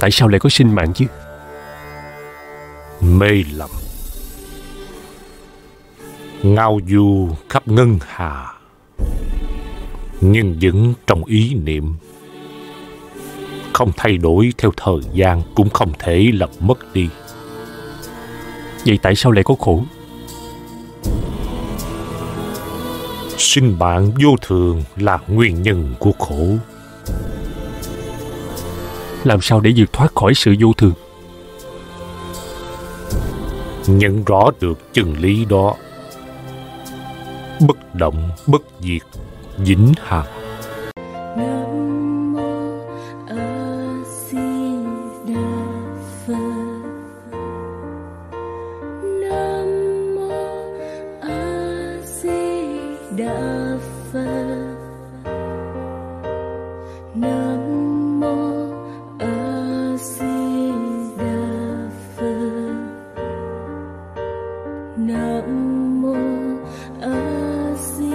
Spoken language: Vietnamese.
Tại sao lại có sinh mạng chứ? Mê lầm. Ngao du khắp ngân hà. Nhưng vẫn trong ý niệm. Không thay đổi theo thời gian Cũng không thể lập mất đi. Vậy tại sao lại có khổ? Sinh bạn vô thường là nguyên nhân của khổ. Làm sao để vượt thoát khỏi sự vô thường? Nhận rõ được chân lý đó. Bất động, bất diệt, vĩnh hằng. Nam mô A Di Đà Phật. Nam 沉默阿斯